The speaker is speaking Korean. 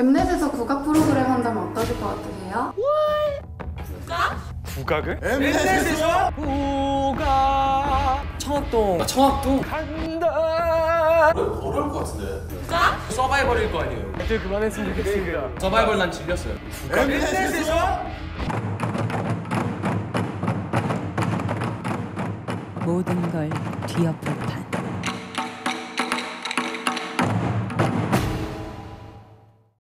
엠넷에서 국악 프로그램 한다면 어떠실 것 같으세요? 국악을? 엠넷에서 국악 청학동 아, 청학동 간다 어려울 것 같은데 국악? 서바이벌일 거 아니에요. 이제 그만했으면 좋겠습니다 서바이벌 난 질렸어요. 엠넷에서 모든 걸 뒤엎을 판